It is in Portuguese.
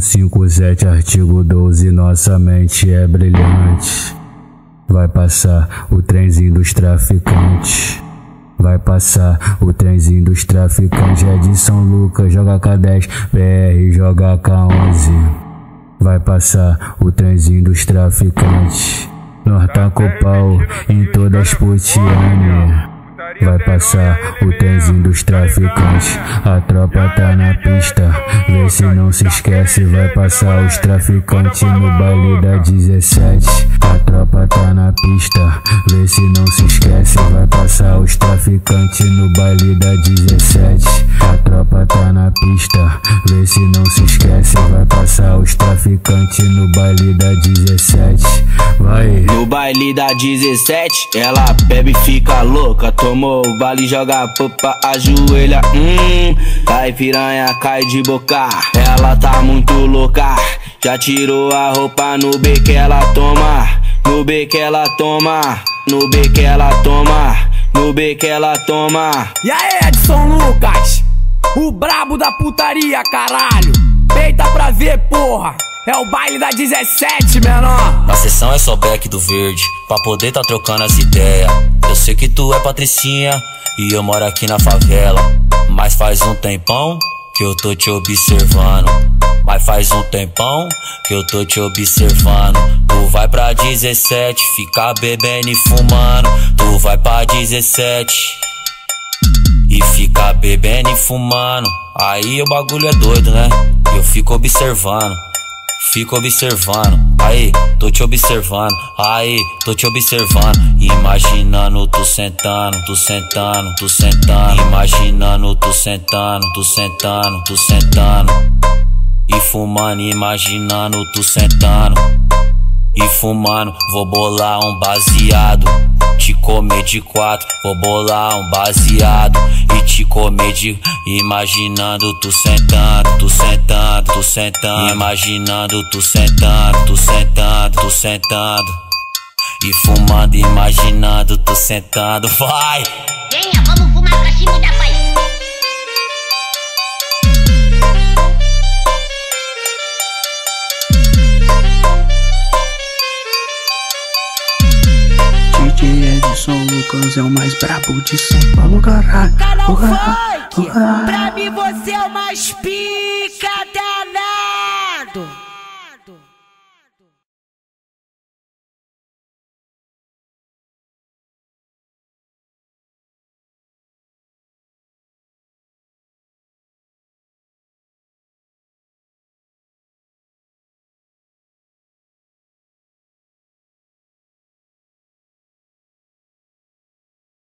157, artigo 12, nossa mente é brilhante. Vai passar o trenzinho dos traficantes. Vai passar o trenzinho dos traficantes. É de São Lucas, joga K10, BR, joga K11. Vai passar o trenzinho dos traficantes. Nós tá com pau em todas as putiane. Vai passar o trenzinho dos traficantes. A tropa tá na não se esquece. Vai passar os traficantes no baile da 17. A tropa tá na pista. Vê se não se esquece. Vai passar os traficantes no baile da 17. A tropa tá na pista. Vê se não se esquece. Vai passar os traficantes no baile da 17. Vai. No baile da 17, ela bebe e fica louca. Tomou o baile, joga popa, ajoelha. Hum, cai piranha, cai de boca. Ela tá muito louca. Já tirou a roupa no B que ela toma. No B que ela toma. No B que ela toma. No B que ela toma. E aí, Edson Lucas? O brabo da putaria, caralho. Peita pra ver, porra. É o baile da 17, menor. Na sessão é só back do verde, pra poder tá trocando as ideias. Eu sei que tu é patricinha e eu moro aqui na favela. Mas faz um tempão que eu tô te observando. Mas faz um tempão que eu tô te observando. Tu vai pra 17, fica bebendo e fumando. Tu vai pra 17 e fica bebendo e fumando. Aí o bagulho é doido, né? Eu fico observando. Fico observando, aí, tô te observando, aí, tô te observando. Imaginando tu sentando, tu sentando, tu sentando. Imaginando tu sentando, tu sentando, tu sentando. E fumando, imaginando tu sentando. E fumando, vou bolar um baseado. Te comer de quatro, vou bolar um baseado. E te comer de. Imaginando tu sentando, tu sentando, tu sentando. Imaginando tu sentando, tu sentando, tu sentando. E fumando, imaginando tu sentando, vai! Venha, vamos fumar pra cima da paz. Lucas é o mais brabo de São Paulo, caralho. Canal Funk. Pra mim você é o mais pica danado.